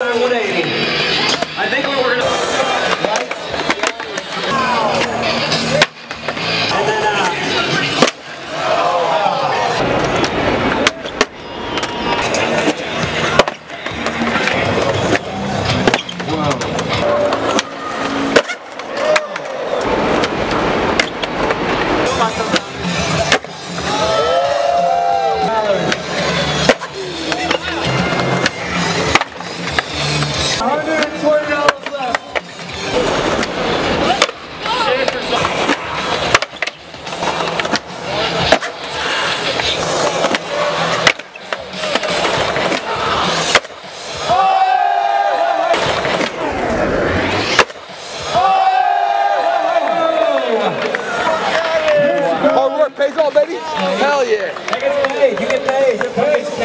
180. Work pays all, baby. Hell yeah. You get paid. You get paid.